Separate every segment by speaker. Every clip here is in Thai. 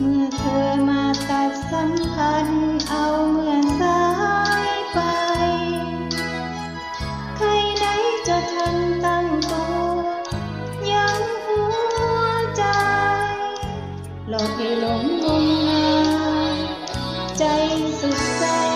Speaker 1: เมื่อเธอมาตัดสัมพันธ์เอาเหมือนสายไป ใครไหนจะทันตั้งตัวยังหัวใจ หลอกให้หลงงมงายใจสุดใจ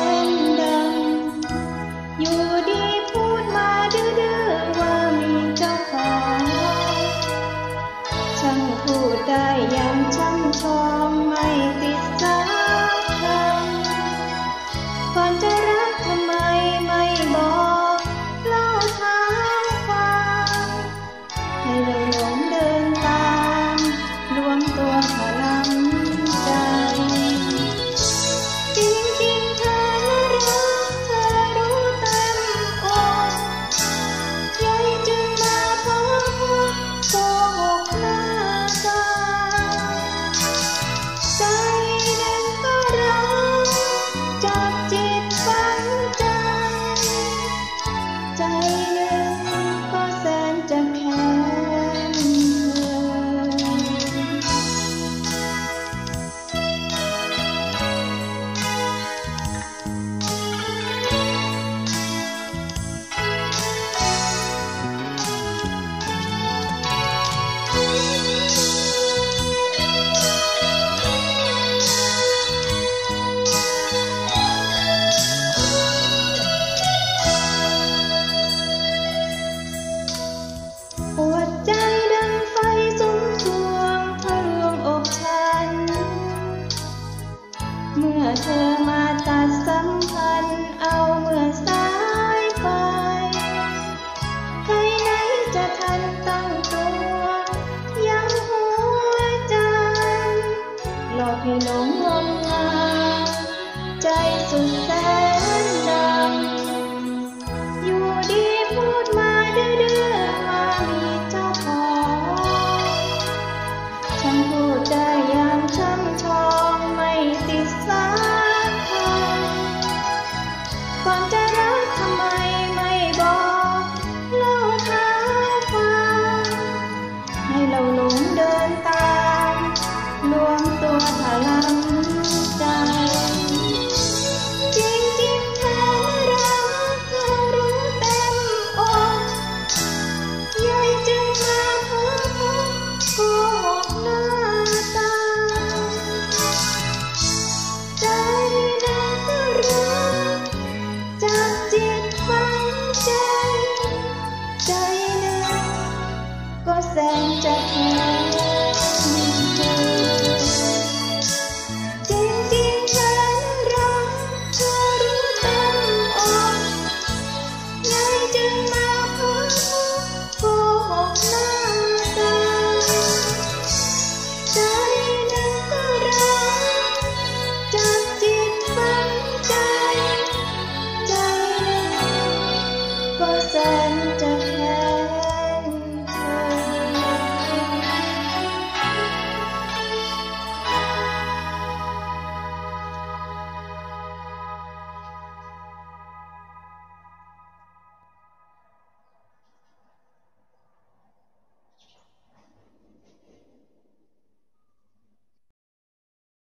Speaker 1: เธอมาตัดสัมพันธ์เอาเมื่อสายไป ใครไหนจะทันตั้งตัว ยังหัวใจ หลอกให้หลงงมงายใจสุดแสน